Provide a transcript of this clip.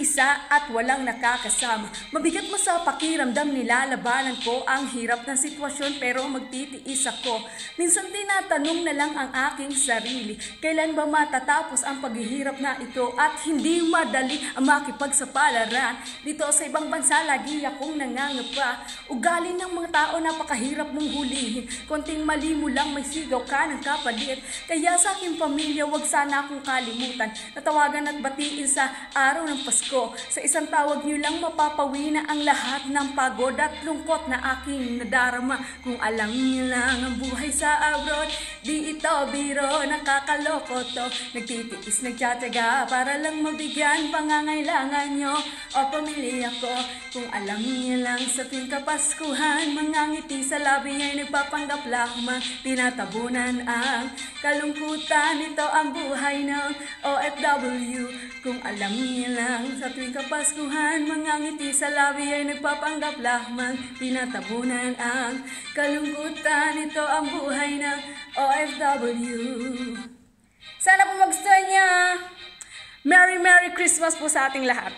Nag-iisa at walang nakakasama. Mabigat mo sa pakiramdam nilalabanan ko ang hirap ng sitwasyon pero magtitiis ako. Minsan tinatanong na lang ang aking sarili, kailan ba matatapos ang paghihirap na ito at hindi madali ang makipagsapalaran. Dito sa ibang bansa lagi akong nangangapa. Ugali ng mga tao napakahirap mong hulihin. Konting mali mo lang may sigaw ka ng kapalit. Kaya sa aking pamilya wag sana akong kalimutan. Natawagan at batiin sa araw ng Pasko. Sa isang tawag niyo lang mapapawi na ang lahat ng pagod at lungkot na aking nadarama. Kung alam niyo lang ang buhay sa abroad, di ito biro, nakakaloko to. Nagtitiis, nagtsatsaga para lang mabigyan pangangailangan nyo o pamilya ko. Kung alam niyo lang sa tuwing kapaskuhan, mga ngiti sa labi ay nagpapanggap lamang. Tinatabunan ang kalungkutan, ito ang buhay ng OFW. Kung alam niyo lang sa tuwing kapaskuhan, mga ngiti sa labi ay nagpapanggap lamang. Tinatabunan ang kalungkutan, ito ang buhay ng OFW. Sana po magustuhan niya. Merry Merry Christmas po sa ating lahat.